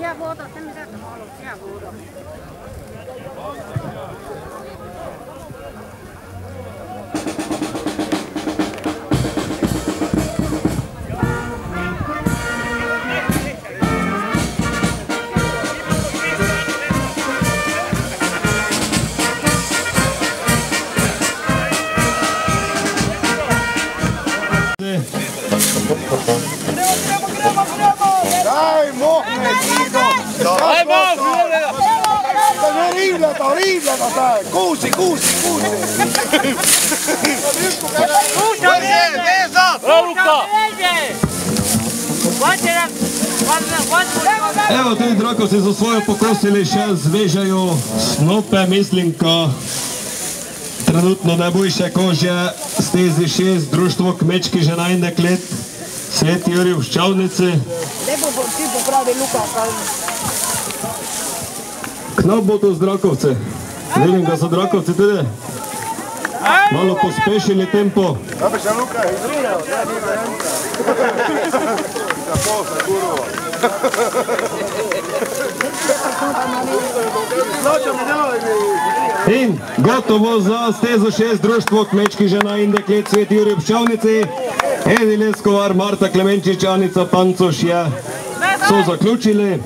Ya voto, tendrá que tomar los ya voto. Dajmo, Medino! Dajmo! Terrible, terrible, Natal! Kuusi, kuusi, kuusi! Evo, tudi drakovci za svojo pokosili še zvežajo snope, mislim, ko trenutno najboljše kožje stezi šest, društvo kmečki žena in deklet, svet Juri v Ščavnici. Lepo bom ti popravi Luka, kaj Knap bo to z drakovce. Vidim, da so drakovci tudi malo pospešili tempo. Da bi se Luka izrinjal, ja, ni. Za kurvo. Nočem ne delaj mi. In gotovo za stezo šest društvo kmečki žena in deklet svet Juri v Ščavnici. Edi Leskovar, Marta Klemenčič, Anica Pancoš je, so zaključili.